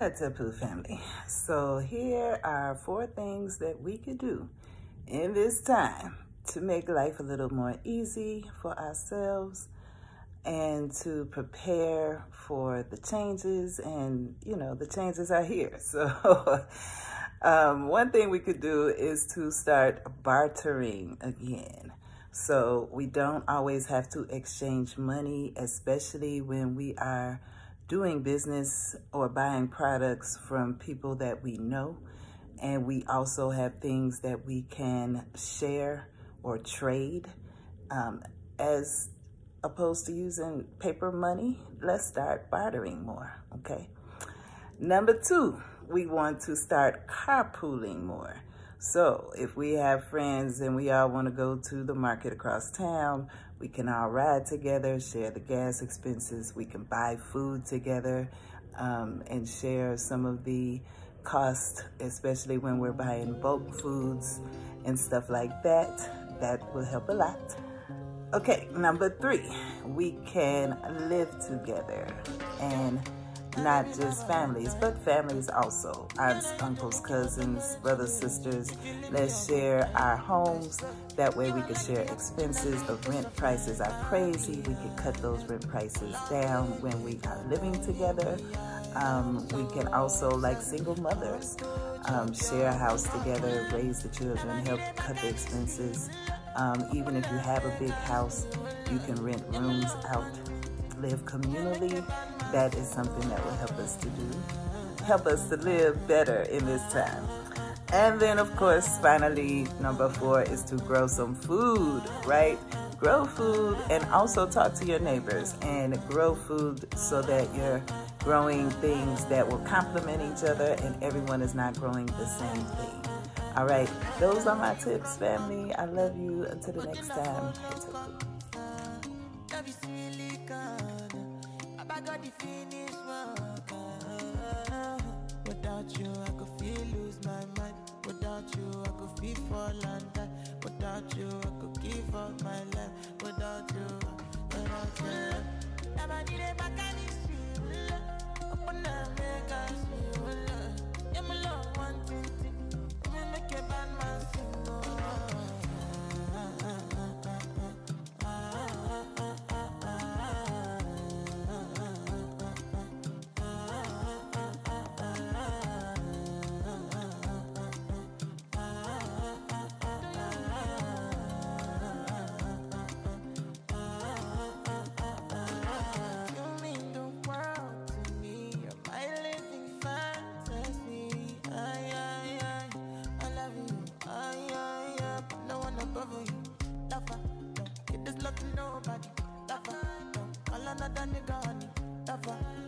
Hetepu family. So here are four things that we could do in this time to make life a little more easy for ourselves and to prepare for the changes. And you know the changes are here. So um, one thing we could do is to start bartering again. So we don't always have to exchange money especially when we are doing business or buying products from people that we know. And we also have things that we can share or trade um, as opposed to using paper money. Let's start bartering more, okay? Number two, we want to start carpooling more. So if we have friends and we all want to go to the market across town, we can all ride together, share the gas expenses. We can buy food together um, and share some of the cost, especially when we're buying bulk foods and stuff like that. That will help a lot. Okay, number three, we can live together and not just families, but families also. Aunts, uncles, cousins, brothers, sisters. Let's share our homes. That way we can share expenses. The rent prices are crazy. We can cut those rent prices down when we are living together. Um, we can also, like single mothers, um, share a house together, raise the children, help cut the expenses. Um, even if you have a big house, you can rent rooms out live communally, that is something that will help us to do, help us to live better in this time. And then, of course, finally, number four is to grow some food, right? Grow food and also talk to your neighbors and grow food so that you're growing things that will complement each other and everyone is not growing the same thing. All right, those are my tips, family. I love you. Until the next time. I got the finish. Without you, I could feel lose my mind. Without you, I could feel fall and die. Without you, I could give up my life. Without you, without you. Another nigga honey. Lover, lover,